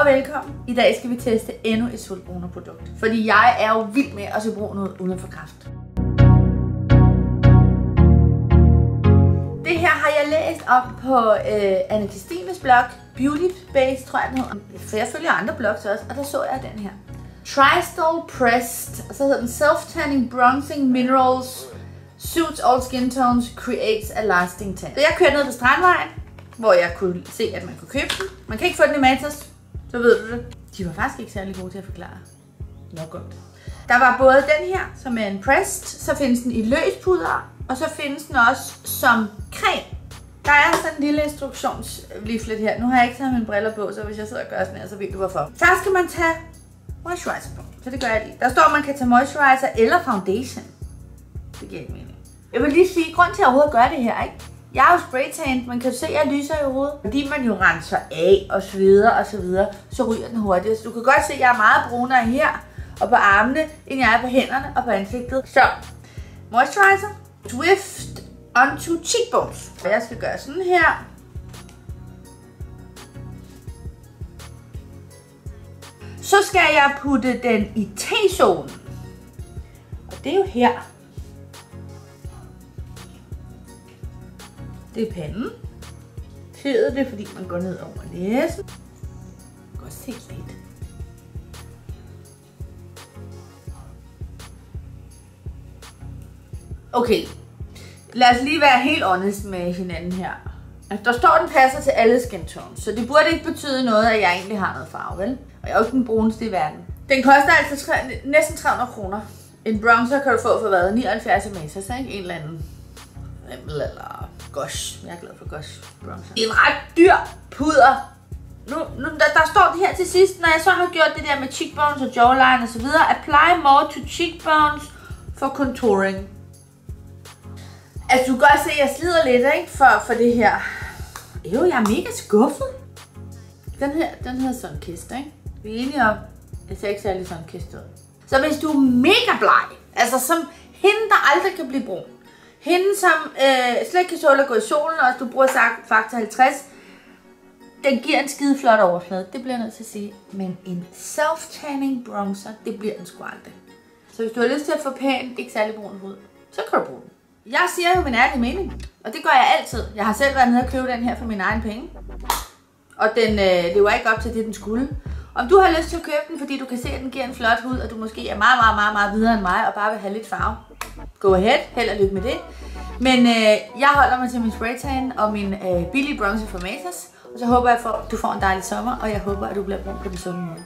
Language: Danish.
og velkommen. I dag skal vi teste endnu et solbrunerprodukt. Fordi jeg er jo vild med at se brun ud uden for kraft. Det her har jeg læst op på øh, Anne Christines blog, Beauty Base, tror jeg den hedder. For jeg følger andre blogs også, og der så jeg den her. Tristal Pressed, og så hedder den Self-Tanning Bronzing Minerals Suits all skin tones, creates a lasting tan. Så jeg kørte ned på Strandvejen, hvor jeg kunne se, at man kunne købe den. Man kan ikke få den i Matas, så ved du det. De var faktisk ikke særlig gode til at forklare. Nok godt. Der var både den her, som er en pressed, så findes den i løs puder, og så findes den også som creme. Der er sådan en lille instruktionsleaflet her. Nu har jeg ikke taget mine briller på, så hvis jeg sidder og gør sådan her, så ved du hvorfor. Så skal man tage moisturizer på, så det gør jeg lige. Der står, at man kan tage moisturizer eller foundation. Det giver ikke mening. Jeg vil lige sige, grund til at overhovedet gøre det her, ikke? Jeg er jo spraytan, man kan se, at jeg lyser i hovedet. Fordi man jo renser af og sveder og så videre, så ryger den hurtigt. Så du kan godt se, at jeg er meget brunere her og på armene, end jeg er på hænderne og på ansigtet. Så, moisturizer, Swift onto cheekbones. Og jeg skal gøre sådan her. Så skal jeg putte den i T-zonen. Og det er jo her. Det er panden. Tædet det, fordi man går ned over næsen. Godt se lidt. Okay, lad os lige være helt honest med hinanden her. Altså, der står, at den passer til alle skin tones, så det burde ikke betyde noget, at jeg egentlig har noget farve, vel? Og jeg er jo ikke den bruneste i verden. Den koster altså 3, næsten 300 kroner. En bronzer kan du få for hvad? 79 ml, ikke? En eller anden eller Gosh. Jeg er glad for Gosh bronzer. Det er en ret dyr puder. Nu, nu der, der står det her til sidst, når jeg så har gjort det der med cheekbones og jawline osv. Apply more to cheekbones for contouring. Altså, du kan godt se, at jeg slider lidt, ikke? For, for det her. Jo, jeg er mega skuffet. Den her, den hedder Sunkist, ikke? Vi er enige om, jeg ser ikke særlig Sunkist ud. Så hvis du er mega bleg, altså som hende, der aldrig kan blive brun, hende, som øh, slet ikke kan tåle at gå i solen, og du bruger sagt faktor 50, den giver en skide flot overflade, det bliver jeg nødt til at sige. Men en self-tanning bronzer, det bliver den sgu aldrig. Så hvis du har lyst til at få pæn, ikke særlig brun hud, så kan du bruge den. Jeg siger jo min ærlige mening, og det gør jeg altid. Jeg har selv været nede og købe den her for min egen penge. Og den øh, lever ikke op til det, den skulle. Om du har lyst til at købe den, fordi du kan se, at den giver en flot hud, og du måske er meget, meget, meget, meget videre end mig, og bare vil have lidt farve. Go ahead, held og lykke med det. Men øh, jeg holder mig til min spraytan og min øh, billige bronze fra Matas. Og så håber jeg, at du får en dejlig sommer, og jeg håber, at du bliver brun på den sunde måde.